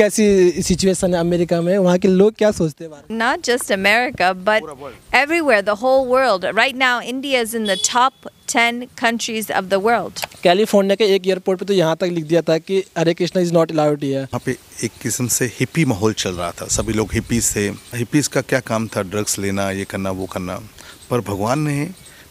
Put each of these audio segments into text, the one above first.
कैसी सिचुएशन है अमेरिका में? वहाँ के लोग क्या सोचते हैं just America, but everywhere, the whole world. Right now, India is in the top 10 countries of the world. में कैलिफ़ोर्निया के एक एयरपोर्ट पे तो यहाँ तक लिख दिया था कि Hare Krishna is not allowed here वहाँ पे एक किस्म से हिप्पी माहौल चल रहा था। सभी लोग हिप्पीज थे। हिप्पीज का क्या काम था? ड्रग्स लेना ये करना वो करना। पर भगवान ने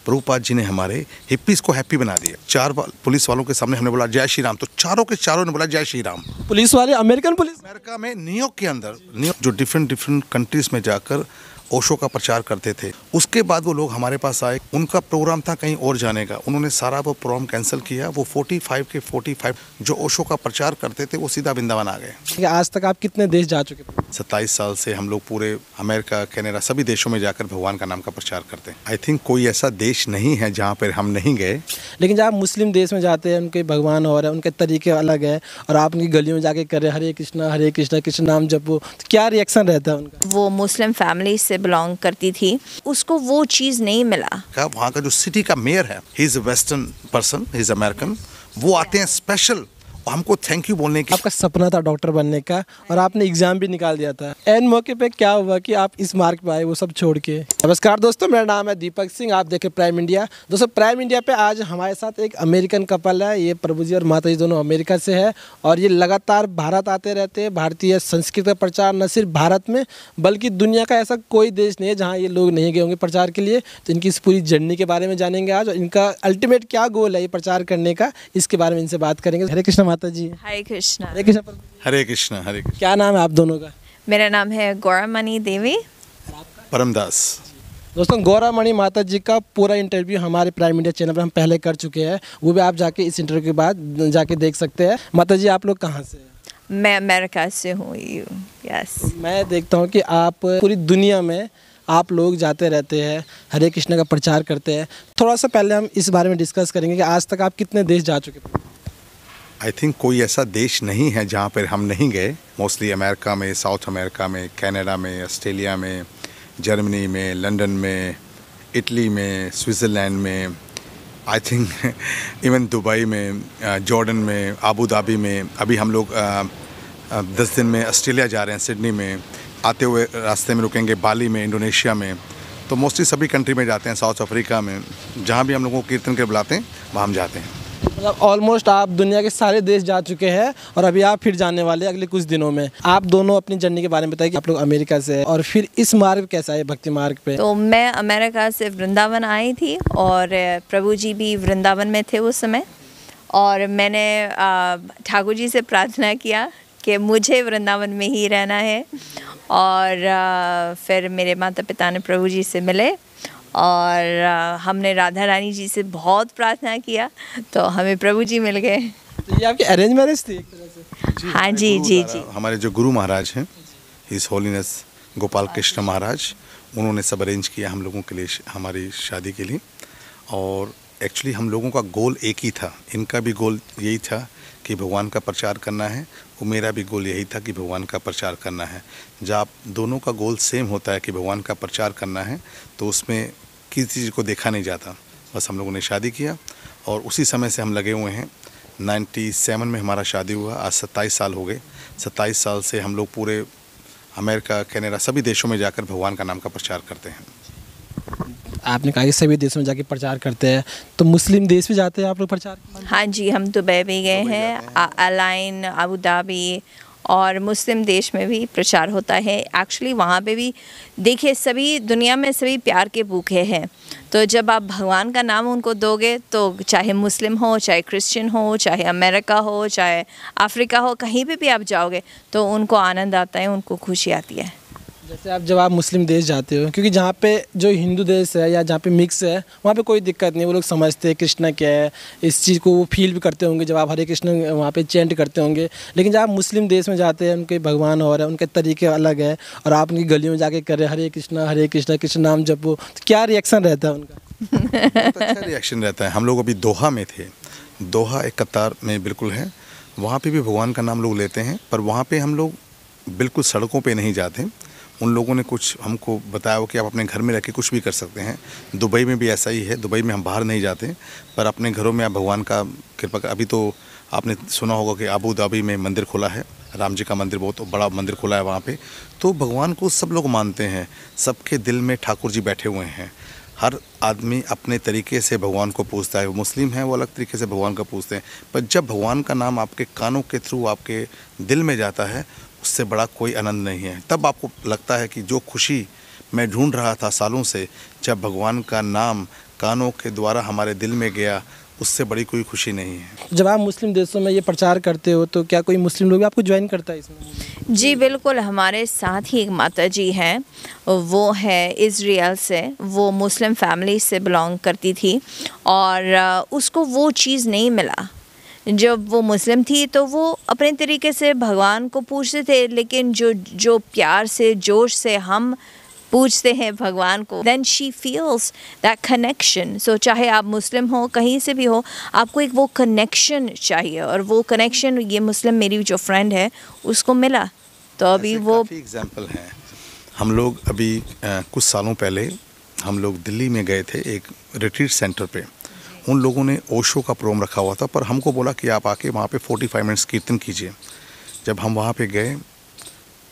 प्रभुपाद जी ने हमारे हिप्पीज को हैप्पी बना दिया। चार पुलिस वालों के सामने हमने बोला जय श्री राम। तो चारों के चारों ने बोला जय श्री राम। पुलिस वाले अमेरिकन पुलिस? अमेरिका में न्यूयॉर्क के अंदर न्यूयॉर्क जो डिफरेंट डिफरेंट कंट्रीज़ में जाकर ओशो का प्रचार करते थे। उसके बाद वो लोग हमारे पास आए। उनका प्रोग्राम था कहीं और जाने का। उन्होंने सारा वो प्रोग्राम कैंसिल किया। वो 45 के 45 जो ओशो का प्रचार करते थे वो सीधा वृंदावन आ गए। आज तक आप कितने देश जा चुके हैं सत्ताईस साल से हम लोग पूरे अमेरिका कनाडा सभी देशों में जाकर भगवान का नाम का प्रचार करते हैं। आई थिंक कोई ऐसा देश नहीं है जहाँ पर हम नहीं गए। लेकिन जब मुस्लिम देश में जाते हैं उनके भगवान और है उनके तरीके अलग है और आप उनकी गलियों में जाके कर रहे हैं, हरे कृष्णा हरे कृष्णा कृष्ण नाम जपो तो क्या रिएक्शन रहता है उनका? वो मुस्लिम फैमिली से बिलोंग करती थी। उसको वो चीज़ नहीं मिला। का वहाँ का जो सिटी का मेयर है he is western person he is American वो आते हैं स्पेशल हमको थैंक यू बोलने की आपका सपना था डॉक्टर बनने का और आपने एग्ज़ाम भी निकाल दिया था। एन मौके पे क्या हुआ कि आप इस मार्ग पे आए, वो सब छोड़ के? नमस्कार दोस्तों, मेरा नाम है दीपक सिंह, आप देखें प्राइम इंडिया दोस्तों प्राइम इंडिया पे आज हमारे साथ एक अमेरिकन कपल है। ये प्रभु जी और माता जी दोनों अमेरिका से है और ये लगातार भारत आते रहते हैं। भारतीय संस्कृति का प्रचार न सिर्फ़ भारत में, बल्कि दुनिया का ऐसा कोई देश नहीं है जहाँ ये लोग नहीं गए होंगे प्रचार के लिए। तो इनकी इस पूरी जर्नी के बारे में जानेंगे आज और इनका अल्टीमेट क्या गोल है ये प्रचार करने का, इसके बारे में इनसे बात करेंगे। हरे कृष्ण माता जी हरे कृष्णा। हरे कृष्ण हरे कृष्ण हरे कृष्ण। क्या नाम है आप दोनों का? मेरा नाम है गौरमणि देवी। परमदास। दोस्तों गौरा मणि माता जी का पूरा इंटरव्यू हमारे प्राइम मीडिया चैनल पर हम पहले कर चुके हैं। वो भी आप जाके इस इंटरव्यू के बाद जाके देख सकते हैं। माता जी आप लोग कहाँ से मैं अमेरिका से हूँ यस मैं देखता हूँ कि आप पूरी दुनिया में आप लोग जाते रहते हैं हरे कृष्ण का प्रचार करते हैं। थोड़ा सा पहले हम इस बारे में डिस्कस करेंगे कि आज तक आप कितने देश जा चुके हैं आई थिंक कोई ऐसा देश नहीं है जहाँ पर हम नहीं गए। मोस्टली अमेरिका में साउथ अमेरिका में कनाडा में ऑस्ट्रेलिया में जर्मनी में लंदन में इटली में स्विट्ज़रलैंड में आई थिंक इवन दुबई में जॉर्डन में आबू धाबी में। अभी हम लोग अ, अ, दस दिन में ऑस्ट्रेलिया जा रहे हैं सिडनी में। आते हुए रास्ते में रुकेंगे बाली में इंडोनेशिया में। तो मोस्टली सभी कंट्री में जाते हैं साउथ अफ्रीका में। जहाँ भी हम लोगों को कीर्तन के बुलाते हैं वहाँ हम जाते हैं। मतलब ऑलमोस्ट आप दुनिया के सारे देश जा चुके हैं और अभी आप फिर जाने वाले अगले कुछ दिनों में। आप दोनों अपनी जर्नी के बारे में बताइए आप लोग अमेरिका से और फिर इस मार्ग कैसा है, भक्ति मार्ग पे? तो मैं अमेरिका से वृंदावन आई थी और प्रभु जी भी वृंदावन में थे उस समय। और मैंने ठाकुर जी से प्रार्थना किया कि मुझे वृंदावन में ही रहना है। और फिर मेरे माता पिता ने प्रभु जी से मिले। और हमने राधा रानी जी से बहुत प्रार्थना किया तो हमें प्रभु जी मिल गए। तो ये आपकी अरेंज मैरिज थी? एक तरह से हाँ जी जी जी। हमारे जो गुरु महाराज हैं हिज होलीनेस गोपाल कृष्ण महाराज उन्होंने सब अरेंज किया हम लोगों के लिए हमारी शादी के लिए। और एक्चुअली हम लोगों का गोल एक ही था इनका भी गोल यही था कि भगवान का प्रचार करना है और मेरा भी गोल यही था कि भगवान का प्रचार करना है। जब आप दोनों का गोल सेम होता है कि भगवान का प्रचार करना है तो उसमें किसी चीज़ को देखा नहीं जाता। बस हम लोगों ने शादी किया और उसी समय से हम लगे हुए हैं। 97 में हमारा शादी हुआ, आज 27 साल हो गए। 27 साल से हम लोग पूरे अमेरिका, कैनेडा, सभी देशों में जाकर भगवान का नाम का प्रचार करते हैं। आपने कहा कि सभी देशों में जाके प्रचार करते हैं तो मुस्लिम देश भी जाते हैं आप लोग प्रचार? हाँ जी हम दुबई भी गए हैं। अलाइन अबू धाबी और मुस्लिम देश में भी प्रचार होता है। एक्चुअली वहाँ पे भी देखिए सभी दुनिया में सभी प्यार के भूखे हैं। तो जब आप भगवान का नाम उनको दोगे तो चाहे मुस्लिम हो चाहे क्रिश्चियन हो चाहे अमेरिका हो चाहे अफ्रीका हो कहीं पे भी आप जाओगे तो उनको आनंद आता है उनको खुशी आती है। जैसे आप जब आप मुस्लिम देश जाते हो, क्योंकि जहाँ पे जो हिंदू देश है या जहाँ पे मिक्स है, वहाँ पे कोई दिक्कत नहीं, वो लोग समझते हैं कृष्णा क्या है, इस चीज़ को वो फील भी करते होंगे, जब आप हरे कृष्ण वहाँ पे चेंट करते होंगे। लेकिन जब आप मुस्लिम देश में जाते हैं, उनके भगवान और है, उनके तरीके अलग है, और आप उनकी गलियों में जाके कर रहे हरे कृष्णा हरे कृष्णा, कृष्ण नाम जपो तो क्या रिएक्शन रहता है उनका? अच्छा रिएक्शन रहता है। हम लोग अभी दोहा में थे। दोहा एक कतार में बिल्कुल है। वहाँ पे भी भगवान का नाम लोग लेते हैं, पर वहाँ पे हम लोग बिल्कुल सड़कों पे नहीं जाते। उन लोगों ने कुछ हमको बताया कि आप अपने घर में रह के कुछ भी कर सकते हैं। दुबई में भी ऐसा ही है, दुबई में हम बाहर नहीं जाते, पर अपने घरों में आप भगवान का कृपा अभी तो आपने सुना होगा कि आबू धाबी में मंदिर खुला है, राम जी का मंदिर बहुत बड़ा मंदिर खुला है वहाँ पे। तो भगवान को सब लोग मानते हैं, सबके दिल में ठाकुर जी बैठे हुए हैं। हर आदमी अपने तरीके से भगवान को पूछता है, वो मुस्लिम है, वो अलग तरीके से भगवान का पूछते हैं। पर जब भगवान का नाम आपके कानों के थ्रू आपके दिल में जाता है उससे बड़ा कोई आनंद नहीं है। तब आपको लगता है कि जो खुशी मैं ढूंढ रहा था सालों से जब भगवान का नाम कानों के द्वारा हमारे दिल में गया उससे बड़ी कोई खुशी नहीं है। जब आप मुस्लिम देशों में ये प्रचार करते हो तो क्या कोई मुस्लिम लोग आपको ज्वाइन करता है इसमें? जी बिल्कुल हमारे साथ ही एक माता जी हैं। वो है इज़राइल से वो मुस्लिम फैमिली से बिलोंग करती थी और उसको वो चीज़ नहीं मिला। जब वो मुस्लिम थी तो वो अपने तरीके से भगवान को पूछते थे लेकिन जो जो प्यार से जोश से हम पूछते हैं भगवान को then she feels that connection so चाहे आप मुस्लिम हो कहीं से भी हो आपको एक वो कनेक्शन चाहिए और वो कनेक्शन ये मुस्लिम मेरी जो फ्रेंड है उसको मिला। तो अभी वो एग्ज़ाम्पल हैं। हम लोग अभी अ, कुछ सालों पहले हम लोग दिल्ली में गए थे एक रिट्रीट सेंटर पे। उन लोगों ने ओशो का प्रोग्राम रखा हुआ था, पर हमको बोला कि आप आके वहाँ पे 45 मिनट्स कीर्तन कीजिए। जब हम वहाँ पे गए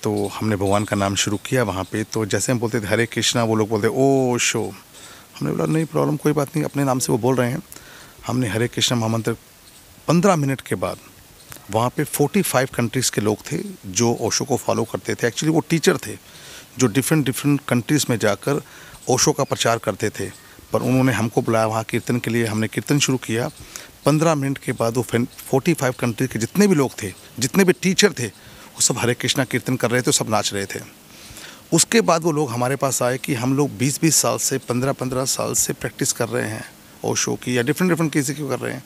तो हमने भगवान का नाम शुरू किया वहाँ पे। तो जैसे हम बोलते थे, हरे कृष्णा, वो लोग बोलते ओ शो हमने बोला, नहीं, प्रॉब्लम, कोई बात नहीं, अपने नाम से वो बोल रहे हैं। हमने हरे कृष्णा महामंत्र पंद्रह मिनट के बाद वहाँ पे 45 कंट्रीज़ के लोग थे जो ओशो को फॉलो करते थे। एक्चुअली वो टीचर थे जो डिफरेंट डिफरेंट कंट्रीज़ में जाकर ओशो का प्रचार करते थे। पर उन्होंने हमको बुलाया, वहाँ कीर्तन के लिए हमने कीर्तन शुरू किया। पंद्रह मिनट के बाद वो फोर्टी फाइव कंट्री के जितने भी लोग थे, जितने भी टीचर थे, वो सब हरे कृष्णा कीर्तन कर रहे थे, सब नाच रहे थे। उसके बाद वो लोग हमारे पास आए कि हम लोग 20-20 साल से 15-15 साल से प्रैक्टिस कर रहे हैं ओशो की या डिफरेंट डिफरेंट किसी की कर रहे हैं।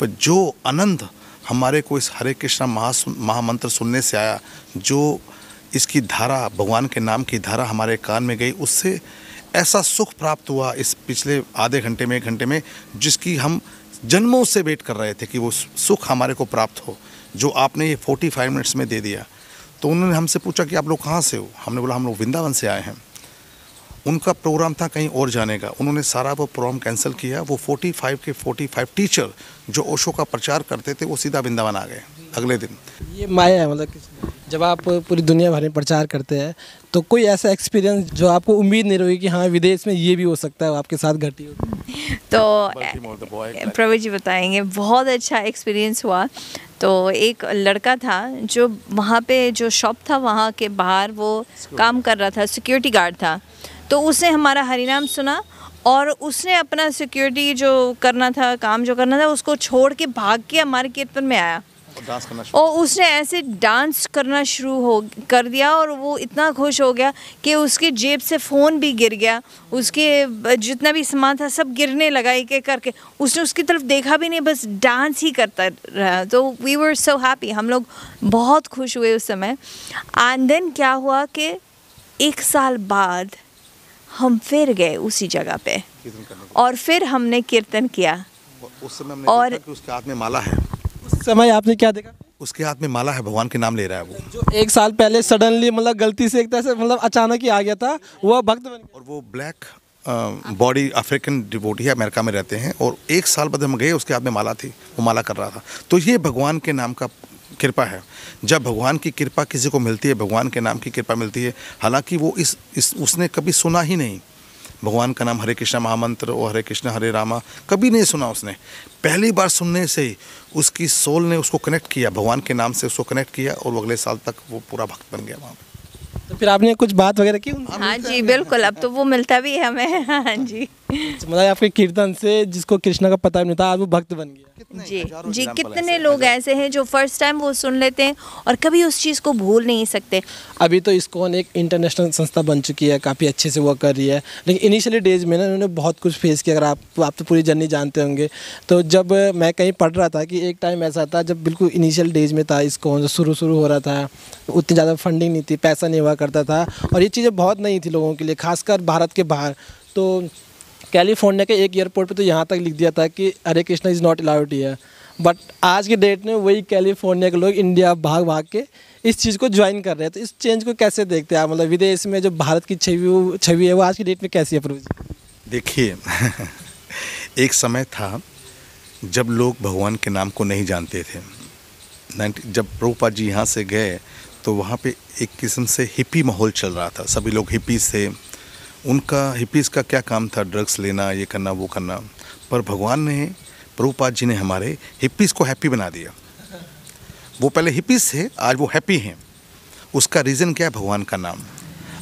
पर जो आनंद हमारे को इस हरे कृष्णा महा महामंत्र सुनने से आया, जो इसकी धारा, भगवान के नाम की धारा हमारे कान में गई, उससे ऐसा सुख प्राप्त हुआ इस पिछले आधे घंटे में, एक घंटे में, जिसकी हम जन्मों से वेट कर रहे थे कि वो सुख हमारे को प्राप्त हो, जो आपने ये 45 मिनट्स में दे दिया। तो उन्होंने हमसे पूछा कि आप लोग कहाँ से हो? हमने बोला, हम लोग वृंदावन से आए हैं। उनका प्रोग्राम था कहीं और जाने का। उन्होंने सारा वो प्रोग्राम कैंसिल किया। वो 45 के 45 टीचर जो ओशो का प्रचार करते थे, वो सीधा वृंदावन आ गए अगले दिन। ये माया है मतलब जब आप पूरी दुनिया भर में प्रचार करते हैं तो कोई ऐसा एक्सपीरियंस जो आपको उम्मीद नहीं रही कि हाँ विदेश में ये भी हो सकता है आपके साथ घटी हो? तो प्रभु जी बताएँगे बहुत अच्छा एक्सपीरियंस हुआ। तो एक लड़का था जो वहाँ पे जो शॉप था वहाँ के बाहर वो काम कर रहा था सिक्योरिटी गार्ड था। तो उसने हमारा हरिनाम सुना और उसने अपना सिक्योरिटी जो करना था काम जो करना था उसको छोड़ के भाग के हमारे कीर्तन में आया। और डांस करना शुरू और उसने ऐसे डांस करना शुरू हो कर दिया और वो इतना खुश हो गया कि उसके जेब से फ़ोन भी गिर गया। उसके जितना भी सामान था सब गिरने लगा एक एक करके। उसने उसकी तरफ़ देखा भी नहीं बस डांस ही करता रहा। तो वी वर सो हैप्पी हम लोग बहुत खुश हुए उस समय। एंड देन क्या हुआ कि एक साल बाद हम फिर गए उसी जगह पे। और फिर हमने कीर्तन किया। उस समय हमने और- उसके हाथ में माला है। उस समय आपने क्या देखा? उसके हाथ में माला है भगवान के नाम ले रहा है वो। जो एक साल पहले सडनली मतलब गलती से एक तरह से मतलब अचानक ही आ गया था वो भक्त बन और वो ब्लैक बॉडी अफ्रीकन डिवोटी है अमेरिका में रहते हैं और एक साल बाद हम गए उसके हाथ में माला थी वो माला कर रहा था। तो ये भगवान के नाम का कृपा है। जब भगवान की कृपा किसी को मिलती है भगवान के नाम की कृपा मिलती है हालाँकि वो इस इस उसने कभी सुना ही नहीं। भगवान का नाम हरे कृष्णा महामंत्र और हरे कृष्णा हरे रामा कभी नहीं सुना उसने। पहली बार सुनने से ही उसकी सोल ने उसको कनेक्ट किया भगवान के नाम से उसको कनेक्ट किया और वो अगले साल तक वो पूरा भक्त बन गया वहाँ पर तो फिर आपने कुछ बात वगैरह की हाँ जी बिल्कुल अब तो वो मिलता भी है हमें। हाँ जी। मतलब आपके कीर्तन से जिसको कृष्णा का पता भी नहीं था आज वो भक्त बन गया। जी। हज़ारों जी कितने ऐसे, लोग ऐसे हैं जो फ़र्स्ट टाइम वो सुन लेते हैं और कभी उस चीज़ को भूल नहीं सकते। अभी तो इस्कॉन एक इंटरनेशनल संस्था बन चुकी है काफ़ी अच्छे से वर्क कर रही है। लेकिन इनिशियली डेज़ में ना उन्होंने बहुत कुछ फेस किया अगर आप आप तो पूरी जर्नी जानते होंगे। तो जब मैं कहीं पढ़ रहा था कि एक टाइम ऐसा था जब बिल्कुल इनिशियल डेज़ में था इस्कॉन जो शुरू शुरू हो रहा था उतनी ज़्यादा फंडिंग नहीं थी पैसा नहीं हुआ करता था। और ये चीज़ें बहुत नई थी लोगों के लिए खासकर भारत के बाहर। तो कैलिफ़ोर्निया के एक एयरपोर्ट पे तो यहाँ तक लिख दिया था कि Hare Krishna is not allowed here but आज के डेट में वही कैलिफ़ोर्निया के लोग इंडिया भाग भाग के इस चीज़ को ज्वाइन कर रहे हैं। तो इस चेंज को कैसे देखते हैं आप? मतलब विदेश में जो भारत की छवि छवि है, वो आज की डेट में कैसी जी? देखिए, एक समय था जब लोग भगवान के नाम को नहीं जानते थे। जब प्रभुपाद जी यहाँ से गए तो वहाँ पे एक किस्म से हिप्पी माहौल चल रहा था। सभी लोग हिप्पीज थे। उनका हिपीज़ का क्या काम था? ड्रग्स लेना, ये करना, वो करना। पर भगवान ने, प्रभुपाद जी ने हमारे हिप्पीज को हैप्पी बना दिया। वो पहले हिप्पीज थे, आज वो हैप्पी हैं। उसका रीज़न क्या है? भगवान का नाम।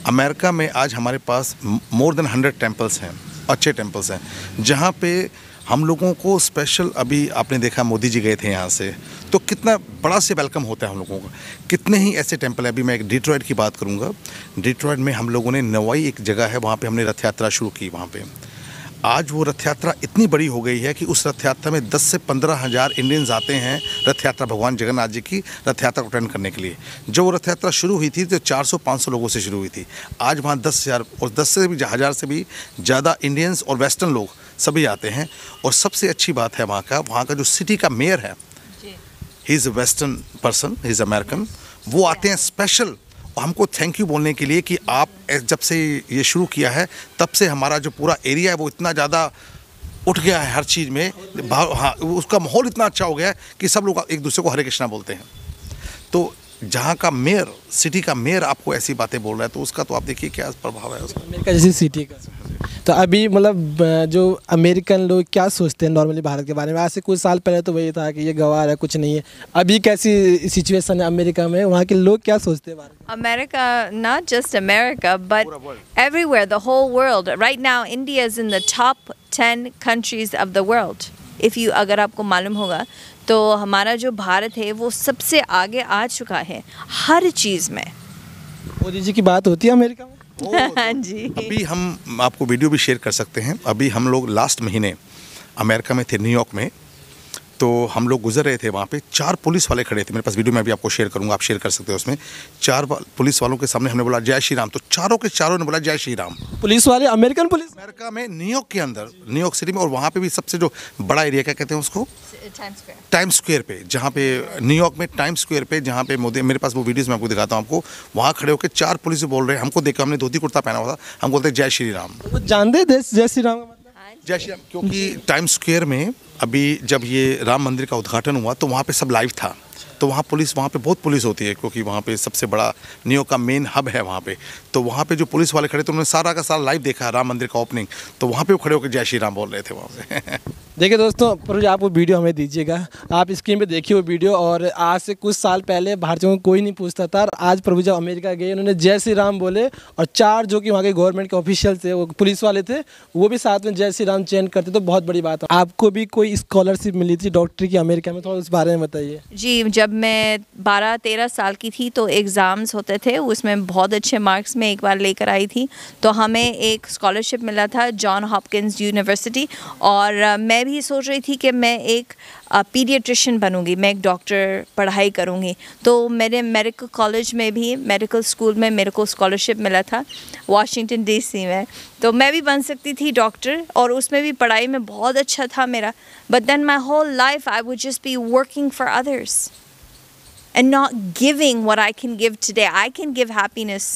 अमेरिका में आज हमारे पास मोर देन हंड्रेड टेम्पल्स हैं, अच्छे टेम्पल्स हैं, जहाँ पे हम लोगों को स्पेशल अभी आपने देखा मोदी जी गए थे यहाँ से तो कितना बड़ा से वेलकम होता है हम लोगों का। कितने ही ऐसे टेंपल हैं। अभी मैं एक डिट्रॉयड की बात करूँगा। डिट्रॉयड में हम लोगों ने नवाई एक जगह है, वहाँ पे हमने रथ यात्रा शुरू की वहाँ पे। आज वो रथ यात्रा इतनी बड़ी हो गई है कि उस रथ यात्रा में 10 से पंद्रह हज़ार इंडियंस आते हैं रथ यात्रा भगवान जगन्नाथ जी की रथ यात्रा को अटेंड करने के लिए। जब वो रथ यात्रा शुरू हुई थी तो 400-500 लोगों से शुरू हुई थी। आज वहाँ दस हज़ार और दस से भी हज़ार से भी ज़्यादा इंडियंस और वेस्टर्न लोग सभी आते हैं। और सबसे अच्छी बात है वहाँ का वहाँ का जो सिटी का मेयर है he is a western person he is American वो आते हैं स्पेशल हमको थैंक यू बोलने के लिए कि आप जब से ये शुरू किया है तब से हमारा जो पूरा एरिया है वो इतना ज़्यादा उठ गया है हर चीज़ में। हाँ उसका माहौल इतना अच्छा हो गया है कि सब लोग एक दूसरे को हरे कृष्णा बोलते हैं। तो जहाँ का मेयर सिटी का मेयर आपको ऐसी बातें बोल रहा है तो उसका तो आप देखिए क्या प्रभाव है उसका। जैसी सिटी का। तो अभी मतलब जो अमेरिकन लोग क्या सोचते हैं नॉर्मली भारत के बारे में? आज से कुछ साल पहले तो वही था कि ये गवार है कुछ नहीं है। अभी कैसी सिचुएशन है अमेरिका में? वहाँ के लोग क्या सोचते हैं America not just America but everywhere the whole world right now India is in the top ten countries of the world if you अगर आपको मालूम होगा तो हमारा जो भारत है वो सबसे आगे आ चुका है हर चीज़ में। मोदी जी की बात होती है अमेरिका में? हाँ जी। अभी हम आपको वीडियो भी शेयर कर सकते हैं। अभी हम लोग लास्ट महीने अमेरिका में थे न्यूयॉर्क में। तो हम लोग गुजर रहे थे वहाँ पे। चार पुलिस वाले खड़े थे। मेरे पास वीडियो में भी आपको शेयर करूँगा आप शेयर कर सकते हो उसमें। चार पुलिस वालों के सामने हमने बोला जय श्री राम। तो चारों के चारों ने बोला जय श्री राम। पुलिस वाले अमेरिकन पुलिस? अमेरिका में न्यूयॉर्क के अंदर न्यूयॉर्क सिटी में और वहाँ पे भी सबसे जो बड़ा एरिया क्या कहते हैं उसको? टाइम स्क्वेयर पे जहाँ पे न्यूयॉर्क में टाइम स्क्वेयर पे जहाँ पे मोदी मेरे पास वो वीडियोज़ मैं आपको दिखाता हूँ आपको। वहाँ खड़े होकर चार पुलिस बोल रहे हैं हमको देखा हमने धोती कुर्ता पहना हुआ था। हम बोलते जय श्री राम। जानते जय श्री राम। जय श्री राम क्योंकि टाइम स्क्वेयर में अभी जब ये राम मंदिर का उद्घाटन हुआ तो वहाँ पे सब लाइव था। तो वहाँ पुलिस वहाँ पे बहुत पुलिस होती है क्योंकि वहाँ पे सबसे बड़ा न्यू का मेन हब है वहाँ पे। तो वहाँ पे जो पुलिस वाले खड़े थे उन्होंने सारा का सारा लाइव देखा राम मंदिर का ओपनिंग तो वहाँ पे वो खड़े होकर जय श्री राम बोल रहे थे वहाँ पे। देखिए दोस्तों प्रभु जी आप वो वीडियो हमें दीजिएगा। आप स्क्रीन पे देखिए वो वीडियो और आज से कुछ साल पहले भारतीयों को कोई नहीं पूछता था आज प्रभु जब अमेरिका गए उन्होंने जय श्री राम बोले और चार जो कि वहाँ के गवर्नमेंट के ऑफिशियल थे वो पुलिस वाले थे वो भी साथ में जय श्री राम चेंज करते तो बहुत बड़ी बात है। आपको भी कोई स्कॉलरशिप मिली थी डॉक्टरी की अमेरिका में थोड़ा उस बारे में बताइए। जी जब मैं बारह तेरह साल की थी तो एग्ज़ाम्स होते थे, उसमें बहुत अच्छे मार्क्स में एक बार लेकर आई थी। तो हमें एक स्कॉलरशिप मिला था जॉन हॉपकिंस यूनिवर्सिटी और मैं भी सोच रही थी कि मैं एक पीडियाट्रिशियन बनूँगी, मैं एक डॉक्टर पढ़ाई करूँगी। तो मेरे मेडिकल कॉलेज में भी मेडिकल स्कूल में मेरे को स्कॉलरशिप मिला था वाशिंगटन डीसी में। तो मैं भी बन सकती थी डॉक्टर और उसमें भी पढ़ाई में बहुत अच्छा था मेरा। But then my whole life I would just be working for others and not giving what I can give today. I can give happiness.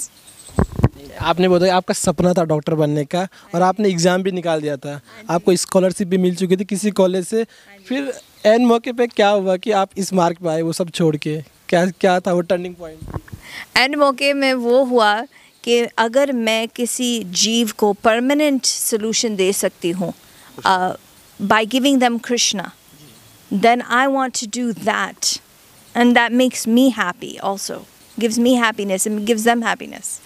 आपने बताया आपका सपना था डॉक्टर बनने का और आपने एग्ज़ाम भी निकाल दिया था। आपको स्कॉलरशिप भी मिल चुकी थी किसी कॉलेज से। फिर एन मौके पे क्या हुआ कि आप इस मार्क पे आए वो सब छोड़ के? क्या क्या था वो टर्निंग पॉइंट एन मौके में वो हुआ कि अगर मैं किसी जीव को परमानेंट सोल्यूशन दे सकती हूँ by giving them Krishna then I want to do that and that makes me happy also. Gives me happiness and gives them happiness.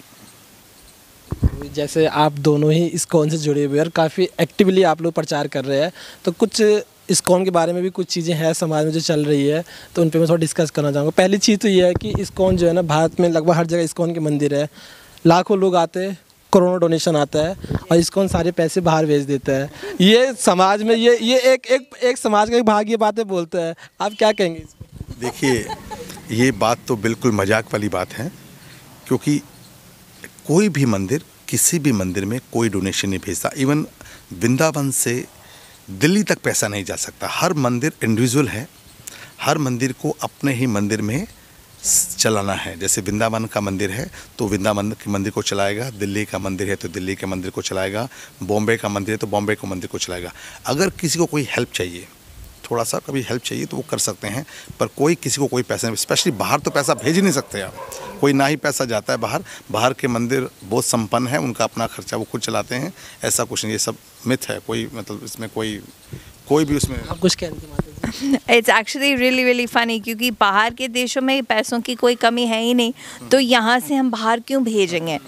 जैसे आप दोनों ही इस्कॉन से जुड़े हुए और काफ़ी एक्टिवली आप लोग प्रचार कर रहे हैं तो कुछ इस्कॉन के बारे में भी कुछ चीज़ें हैं समाज में जो चल रही है तो उन पर मैं थोड़ा डिस्कस करना चाहूँगा। पहली चीज़ तो ये है कि इस्कॉन जो है ना, भारत में लगभग हर जगह इस्कॉन के मंदिर है। लाखों लोग आते हैं, करोड़ों डोनेशन आता है और इसको सारे पैसे बाहर भेज देता है। ये समाज में, ये ये एक एक एक समाज का एक भाग ये बातें बोलता है। आप क्या कहेंगे इसको देखिए, ये बात तो बिल्कुल मज़ाक वाली बात है, क्योंकि कोई भी मंदिर, किसी भी मंदिर में कोई डोनेशन नहीं भेजता। इवन वृंदावन से दिल्ली तक पैसा नहीं जा सकता। हर मंदिर इंडिविजुअल है। हर मंदिर को अपने ही मंदिर में चलाना है। जैसे वृंदावन का मंदिर है तो वृंदावन के मंदिर को चलाएगा। दिल्ली का मंदिर है तो दिल्ली के मंदिर को चलाएगा। बॉम्बे का मंदिर है तो बॉम्बे के मंदिर को चलाएगा। अगर किसी को कोई हेल्प चाहिए थोड़ा सा कभी हेल्प चाहिए तो वो कर सकते हैं पर कोई किसी को कोई पैसा नहीं स्पेशली बाहर तो पैसा भेज ही नहीं सकते आप। कोई ना ही पैसा जाता है बाहर बाहर के मंदिर बहुत संपन्न है उनका अपना खर्चा वो खुद चलाते हैं ऐसा कुछ नहीं ये सब मिथ है कोई मतलब इसमें कोई कोई भी उसमें आप कुछ कहने it's actually really really funny क्योंकि बाहर के देशों में पैसों की कोई कमी है ही नहीं तो यहाँ से हम बाहर क्यों भेजेंगे?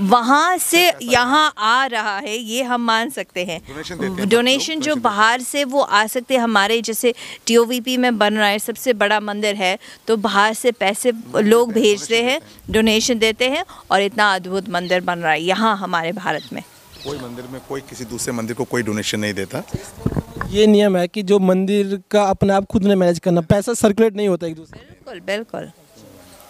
वहाँ से यहाँ आ रहा है ये हम मान सकते हैं। हैं डोनेशन जो बाहर से वो आ सकते हैं हमारे जैसे टीओवीपी में बन रहा है सबसे बड़ा मंदिर है तो बाहर से पैसे लोग भेजते हैं डोनेशन देते हैं और इतना अद्भुत मंदिर बन रहा है यहाँ हमारे भारत में। कोई मंदिर में कोई किसी दूसरे मंदिर को कोई डोनेशन नहीं देता। ये नियम है कि जो मंदिर का अपने आप खुद ने मैनेज करना पैसा सर्कुलेट नहीं होता एक दूसरे बिल्कुल बिल्कुल।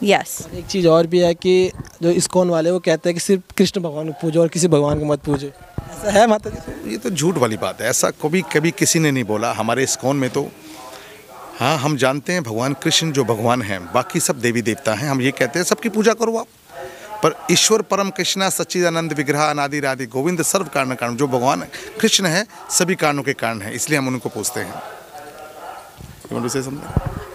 यस एक चीज़ और भी है कि जो इस्कॉन वाले वो कहते हैं कि सिर्फ़ कृष्ण भगवान को पूजो और किसी भगवान को मत पूजो। ऐसा है माता जी? ये तो झूठ वाली बात है। ऐसा कभी कभी किसी ने नहीं बोला। हमारे इस्कॉन में तो हाँ हम जानते हैं भगवान कृष्ण जो भगवान हैं बाकी सब देवी देवता हैं। हम ये कहते हैं सबकी पूजा करो आप। पर ईश्वर परम कृष्णा सच्चिदानंद विग्रह अनादि राधि गोविंद सर्व कारण कारण जो भगवान कृष्ण है सभी कारणों के कारण है इसलिए हम उनको पूछते हैं।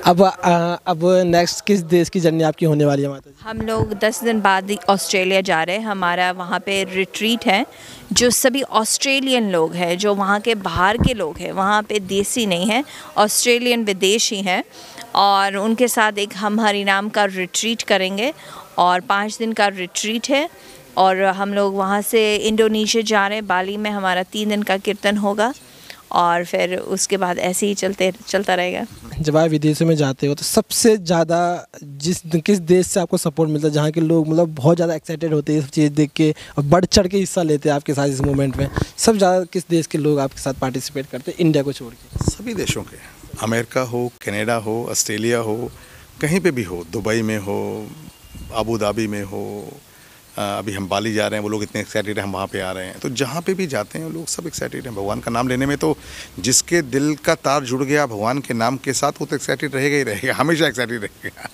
अब आ, अब नेक्स्ट किस देश की जर्नी आपकी होने वाली है माता जी? हम लोग दस दिन बाद ऑस्ट्रेलिया जा रहे हैं। हमारा वहाँ पे रिट्रीट है जो सभी ऑस्ट्रेलियन लोग हैं जो वहाँ के बाहर के लोग हैं। वहाँ पे देसी नहीं है ऑस्ट्रेलियन विदेशी हैं और उनके साथ एक हम हरिनाम का रिट्रीट करेंगे और पाँच दिन का रिट्रीट है और हम लोग वहाँ से इंडोनेशिया जा रहे हैं। बाली में हमारा तीन दिन का कीर्तन होगा। और फिर उसके बाद ऐसे ही चलते चलता रहेगा। जब आप विदेशों में जाते हो तो सबसे ज़्यादा जिस किस देश से आपको सपोर्ट मिलता है जहाँ के लोग मतलब बहुत ज़्यादा एक्साइटेड होते हैं ये सब चीज़ देख के और बढ़ चढ़ के हिस्सा लेते हैं आपके साथ इस मूवमेंट में। सब ज़्यादा किस देश के लोग आपके साथ पार्टिसिपेट करते हैं? इंडिया को छोड़ के। सभी देशों के। अमेरिका हो कनाडा हो ऑस्ट्रेलिया हो कहीं पे भी हो दुबई में हो अबू धाबी में हो अभी हम बाली जा रहे हैं वो लोग इतने एक्साइटेड हैं हम वहाँ पे आ रहे हैं। तो जहाँ पे भी जाते हैं वो लोग सब एक्साइटेड हैं भगवान का नाम लेने में। तो जिसके दिल का तार जुड़ गया भगवान के नाम के साथ वो तो एक्साइटेड रहेगा ही रहेगा हमेशा एक्साइटेड रहेगा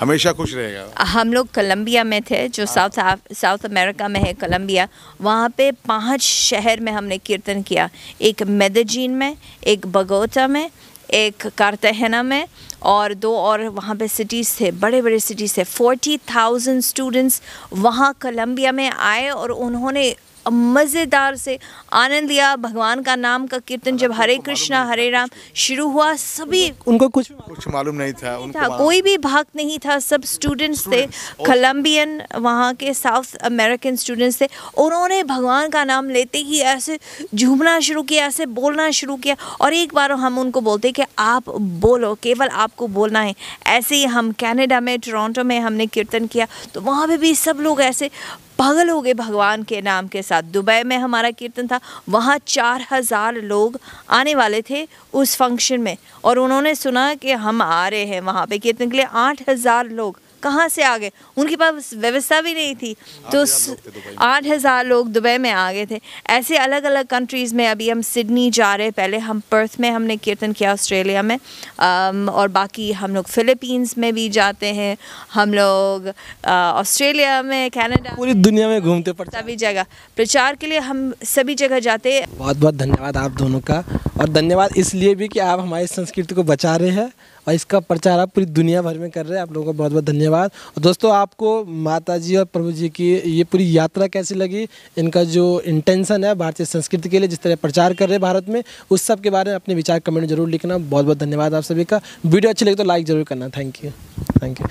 हमेशा खुश रहेगा हम लोग कोलंबिया में थे जो साउथ साउथ अमेरिका में है कोलंबिया वहाँ पर पाँच शहर में हमने कीर्तन किया। एक मेदजीन में एक बगोटा में एक कारतहना में और दो और वहाँ पे सिटीज़ थे बड़े बड़े सिटीज़ थे। फोर्टी थाउज़ेंड स्टूडेंट्स वहाँ कोलंबिया में आए और उन्होंने मज़ेदार से आनंद लिया। भगवान का नाम का कीर्तन जब हरे कृष्णा हरे राम शुरू हुआ सभी उनको कुछ भी मालूम कुछ मालूम नहीं था उनको था कोई भी भाग नहीं था सब स्टूडेंट्स थे कोलंबियन वहाँ के साउथ अमेरिकन स्टूडेंट्स थे। उन्होंने भगवान का नाम लेते ही ऐसे झूमना शुरू किया ऐसे बोलना शुरू किया और एक बार हम उनको बोलते कि आप बोलो केवल आपको बोलना है। ऐसे ही हम कैनेडा में टोरंटो में हमने कीर्तन किया तो वहाँ पर भी सब लोग ऐसे पागल हो गए भगवान के नाम के साथ। दुबई में हमारा कीर्तन था, वहाँ चार हज़ार लोग आने वाले थे उस फ़ंक्शन में। और उन्होंने सुना कि हम आ रहे हैं वहाँ पे। कीर्तन के लिए आठ हज़ार लोग कहाँ से आ गए? उनके पास व्यवस्था भी नहीं थी। तो आठ हज़ार लोग दुबई में आ गए थे। ऐसे अलग अलग कंट्रीज़ में अभी हम सिडनी जा रहे हैं। पहले हम पर्थ में हमने कीर्तन किया ऑस्ट्रेलिया में। और बाकी हम लोग फिलीपींस में भी जाते हैं। हम लोग ऑस्ट्रेलिया में कनाडा पूरी दुनिया में घूमते पड़ते सभी जगह। प्रचार के लिए हम सभी जगह जाते हैं। बहुत बहुत धन्यवाद आप दोनों का। और धन्यवाद इसलिए भी कि आप हमारी संस्कृति को बचा रहे हैं। और इसका प्रचार आप पूरी दुनिया भर में कर रहे हैं। आप लोगों का बहुत बहुत धन्यवाद। और दोस्तों, आपको माता जी और प्रभु जी की ये पूरी यात्रा कैसी लगी? इनका जो इंटेंशन है भारतीय संस्कृति के लिए, जिस तरह प्रचार कर रहे हैं भारत में, उस सब के बारे में अपने विचार कमेंट ज़रूर लिखना। बहुत बहुत धन्यवाद आप सभी का। वीडियो अच्छी लगी तो लाइक ज़रूर करना। Thank you thank you